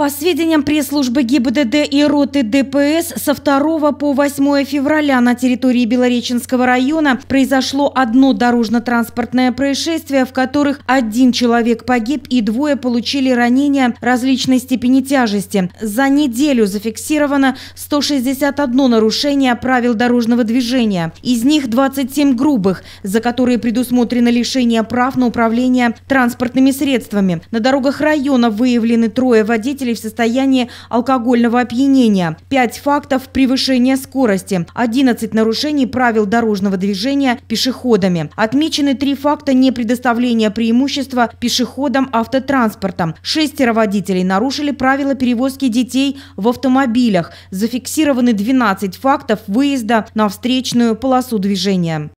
По сведениям пресс-службы ГИБДД и роты ДПС, со 2 по 8 февраля на территории Белореченского района произошло одно дорожно-транспортное происшествие, в которых один человек погиб и двое получили ранения различной степени тяжести. За неделю зафиксировано 161 нарушение правил дорожного движения. Из них 27 грубых, за которые предусмотрено лишение прав на управление транспортными средствами. На дорогах района выявлены трое водителей в состоянии алкогольного опьянения, 5 фактов превышения скорости, 11 нарушений правил дорожного движения пешеходами. Отмечены три факта непредоставления преимущества пешеходам автотранспортом. Шестеро водителей нарушили правила перевозки детей в автомобилях. Зафиксированы 12 фактов выезда на встречную полосу движения.